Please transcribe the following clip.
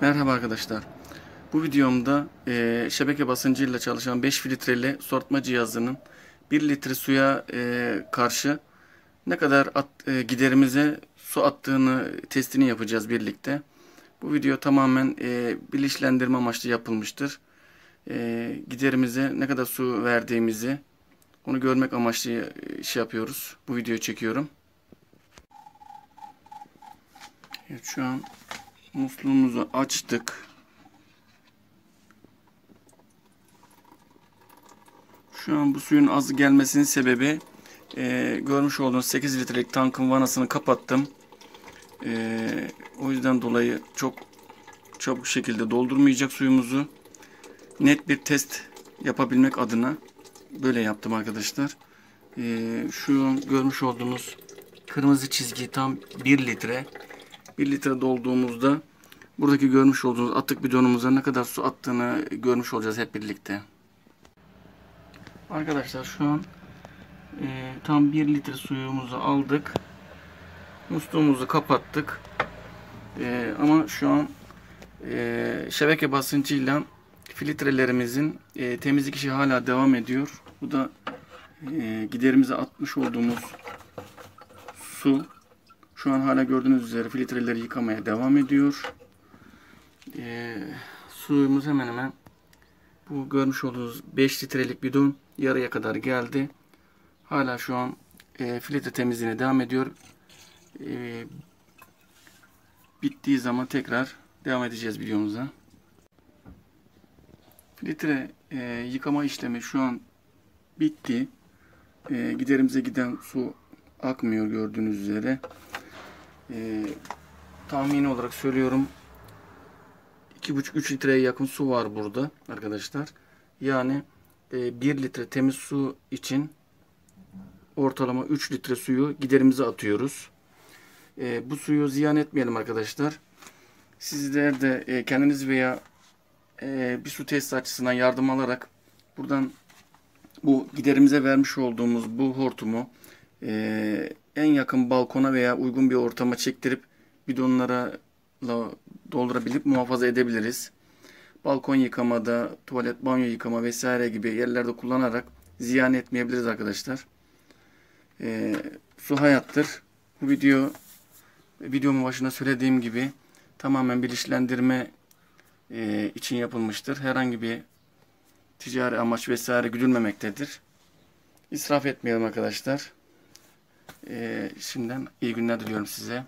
Merhaba arkadaşlar. Bu videomda e, şebeke basıncıyla çalışan 5 filtreli soğutma cihazının 1 litre suya e, karşı ne kadar at, e, giderimize su attığını testini yapacağız birlikte. Bu video tamamen e, bilinçlendirme amaçlı yapılmıştır. E, giderimize ne kadar su verdiğimizi onu görmek amaçlı e, şey yapıyoruz. Bu videoyu çekiyorum. Evet, şu an musluğumuzu açtık. Şu an bu suyun az gelmesinin sebebi e, görmüş olduğunuz 8 litrelik tankın vanasını kapattım. E, o yüzden dolayı çok çabuk şekilde doldurmayacak suyumuzu. Net bir test yapabilmek adına böyle yaptım arkadaşlar. E, şu görmüş olduğunuz kırmızı çizgi tam 1 litre. 1 litre dolduğumuzda buradaki görmüş olduğunuz atık bidonumuza ne kadar su attığını görmüş olacağız hep birlikte. Arkadaşlar şu an e, tam 1 litre suyumuzu aldık. Musluğumuzu kapattık. E, ama şu an e, şebeke basıncıyla filtrelerimizin e, temizlik işi hala devam ediyor. Bu da e, giderimize atmış olduğumuz su. Şu an hala gördüğünüz üzere filtreleri yıkamaya devam ediyor. E, suyumuz hemen hemen bu görmüş olduğunuz 5 litrelik bidon yarıya kadar geldi. Hala şu an e, filtre temizliğine devam ediyor. E, bittiği zaman tekrar devam edeceğiz videomuza. Filtre e, yıkama işlemi şu an bitti. E, giderimize giden su akmıyor gördüğünüz üzere. E, tahmini olarak söylüyorum 2,5-3 litreye yakın su var burada arkadaşlar. Yani e, 1 litre temiz su için ortalama 3 litre suyu giderimize atıyoruz. E, bu suyu ziyan etmeyelim arkadaşlar. Sizler de e, kendiniz veya e, bir su tesisi açısından yardım alarak buradan bu giderimize vermiş olduğumuz bu hortumu e, en yakın balkona veya uygun bir ortama çektirip bidonlara doldurabilip muhafaza edebiliriz. Balkon yıkamada, tuvalet, banyo yıkama vesaire gibi yerlerde kullanarak ziyan etmeyebiliriz arkadaşlar. E, su hayattır. Bu video videomun başında söylediğim gibi tamamen bilinçlendirme e, için yapılmıştır. Herhangi bir ticari amaç vesaire güdülmemektedir. İsraf etmeyelim arkadaşlar. E, şimdiden iyi günler diliyorum size.